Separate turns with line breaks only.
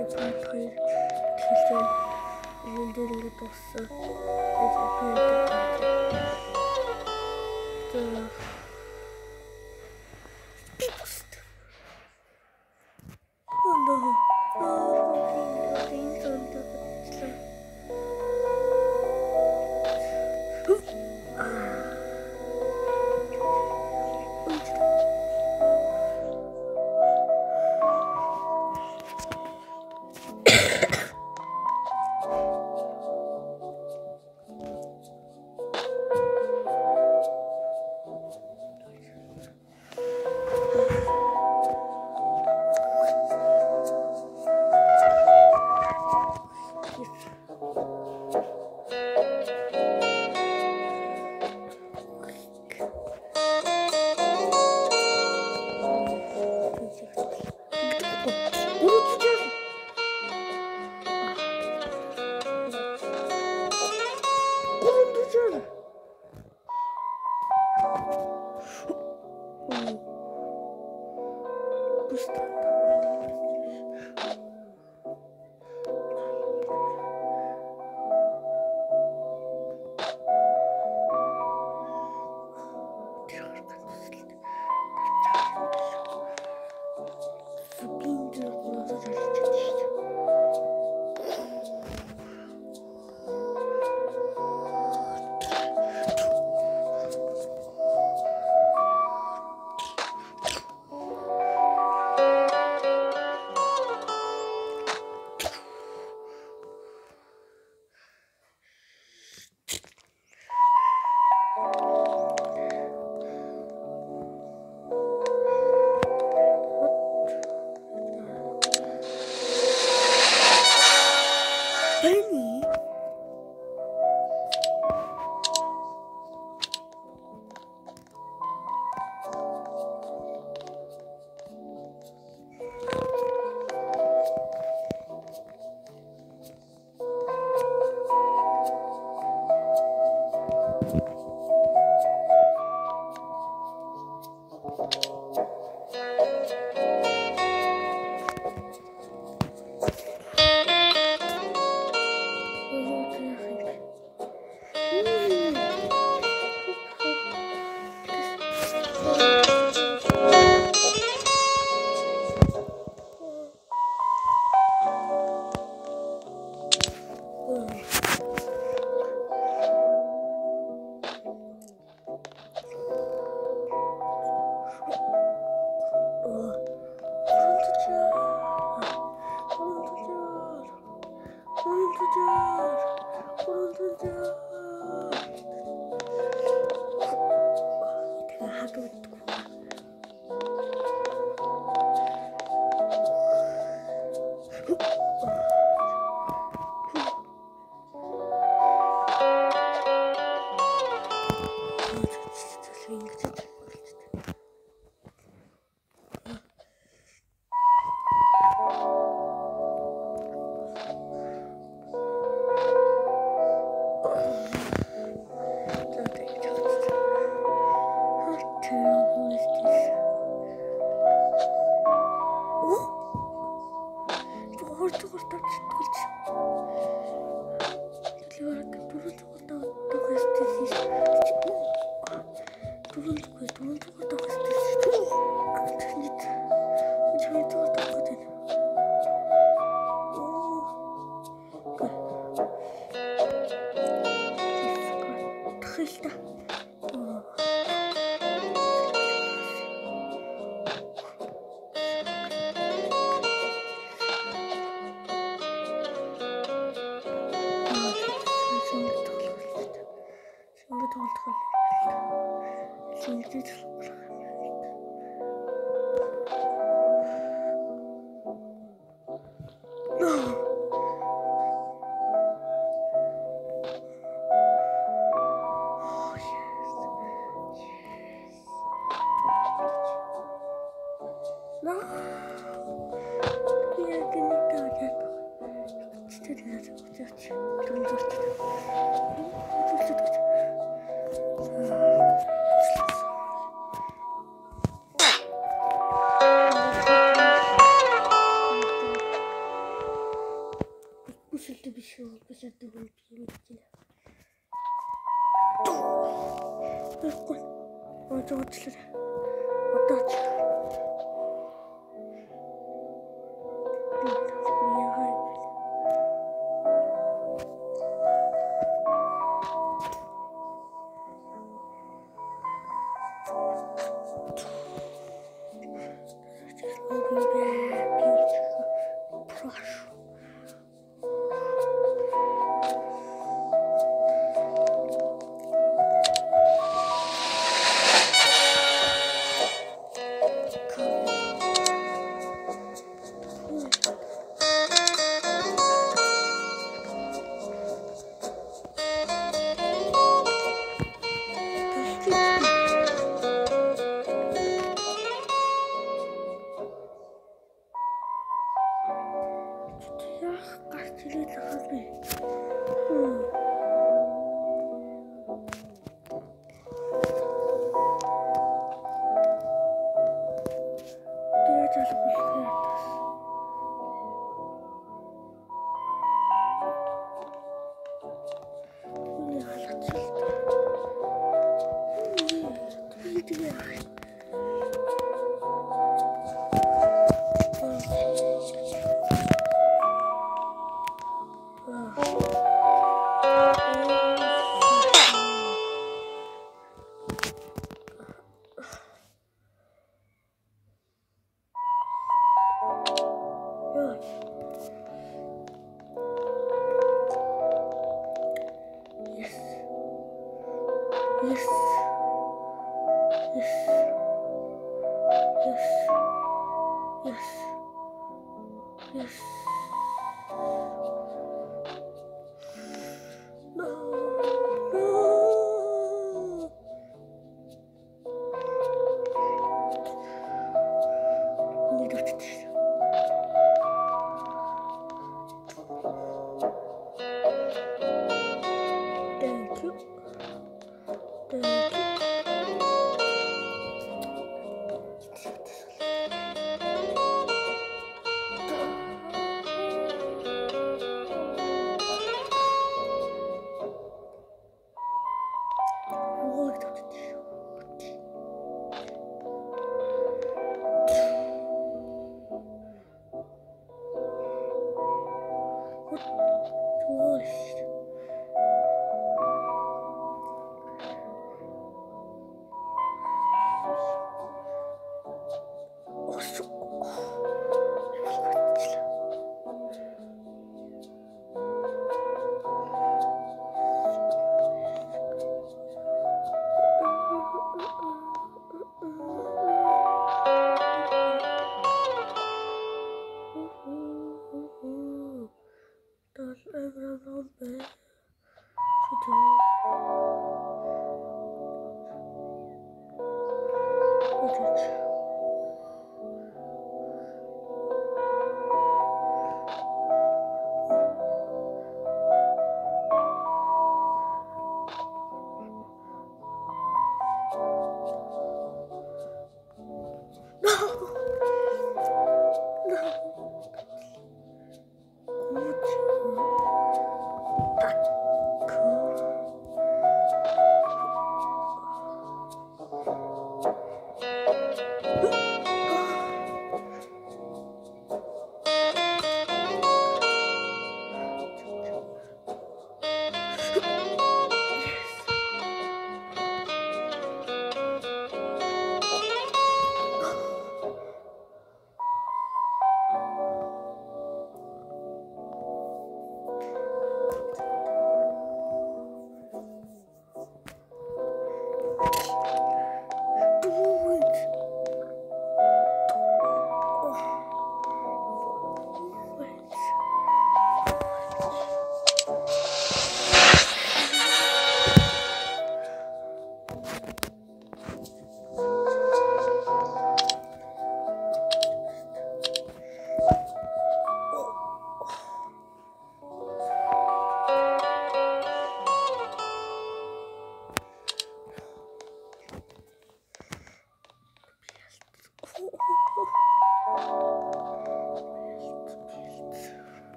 Part 2 хэлсэн. Энэ дээр ингэ дууссан. Ez Тахилта. болно. Яг энэ таарах. Чичтэй яаж үзэж дүн зурдаг. Үзүүлчихэд гэж. Бүсэлтэй биш үү? Бүсэлтэй хүн юм чинь. Тэгвэл. Ой, жоо члээ. Одоо члээ.